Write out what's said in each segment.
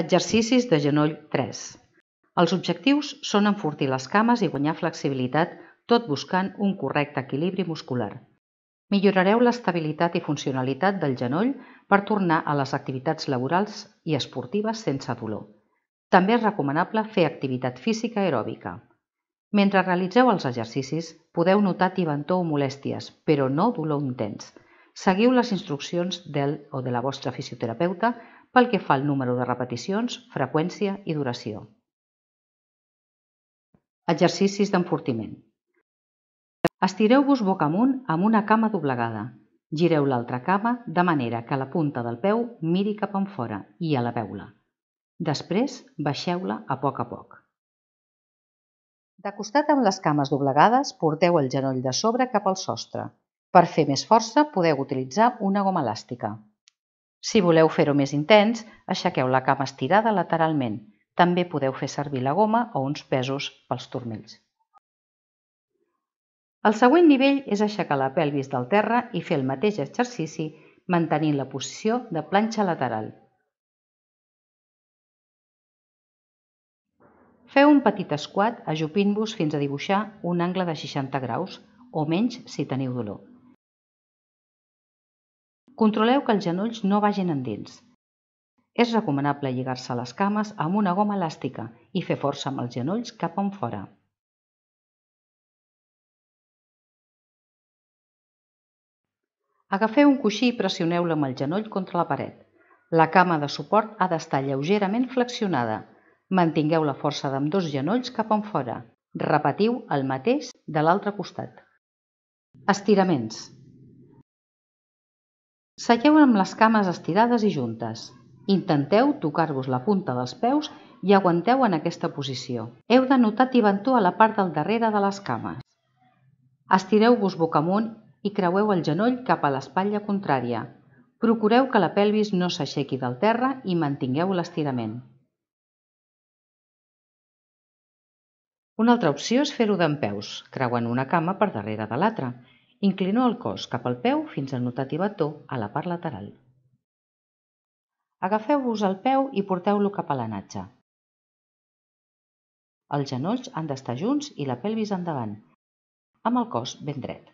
Exercicis de genoll 3. Els objectius són enfortir les cames i guanyar flexibilitat, tot buscant un correcte equilibri muscular. Millorareu l'estabilitat i funcionalitat del genoll per tornar a les activitats laborals i esportives sense dolor. També és recomanable fer activitat física aeròbica. Mentre realitzeu els exercicis, podeu notar tibantor o molèsties, però no dolor intens. Seguiu les instruccions del o de la vostra fisioterapeuta pel que fa al número de repeticions, freqüència i duració. Exercicis d'enfortiment. Estireu-vos boca amunt amb una cama doblegada. Gireu l'altra cama de manera que la punta del peu miri cap enfora i eleveu-la. Després, baixeu-la a poc a poc. De costat amb les cames doblegades, porteu el genoll de sobre cap al sostre. Per fer més força, podeu utilitzar una goma elàstica. Si voleu fer-ho més intens, aixequeu la cama estirada lateralment. També podeu fer servir la goma o uns pesos pels turmells. El següent nivell és aixecar la pelvis del terra i fer el mateix exercici mantenint la posició de planxa lateral. Feu un petit squat ajupint-vos fins a dibuixar un angle de 60 graus o menys si teniu dolor. Controleu que els genolls no vagin endins. És recomanable lligar-se les cames amb una goma elàstica i fer força amb els genolls cap fora. Agafeu un coixí i pressioneu-lo amb el genoll contra la paret. La cama de suport ha d'estar lleugerament flexionada. Mantingueu la força d'amb dos genolls cap fora. Repetiu el mateix de l'altre costat. Estiraments. Seieu amb les cames estirades i juntes. Intenteu tocar-vos la punta dels peus i aguanteu en aquesta posició. Heu de notar tibantor a la part del darrere de les cames. Estireu-vos boca amunt i creueu el genoll cap a l'espatlla contrària. Procureu que la pelvis no s'aixequi del terra i mantingueu l'estirament. Una altra opció és fer-ho peus, creuant una cama per darrere de l'altra Inclineu el cos cap al peu fins a notar tibató a la part lateral. Agafeu-vos el peu i porteu-lo cap a la natxa. Els genolls han d'estar junts i la pelvis endavant, amb el cos ben dret.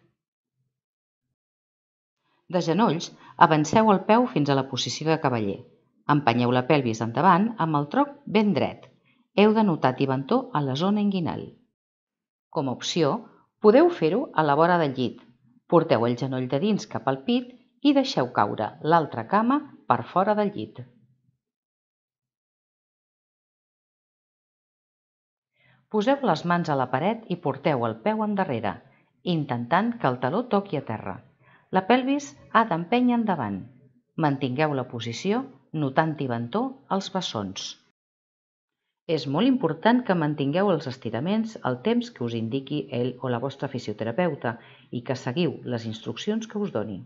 De genolls, avanceu el peu fins a la posició de cavaller. Empenyeu la pelvis endavant amb el troc ben dret. Heu de notar tibantó a la zona inguinal. Com a opció, podeu fer-ho a la vora del llit, Porteu el genoll de dins cap al pit i deixeu caure l'altra cama per fora del llit. Poseu les mans a la paret i porteu el peu endarrere, intentant que el taló toqui a terra. La pelvis ha d'empènyer endavant. Mantingueu la posició notant tibantor als bessons. És molt important que mantingueu els estiraments el temps que us indiqui ell o la vostra fisioterapeuta i que seguiu les instruccions que us doni.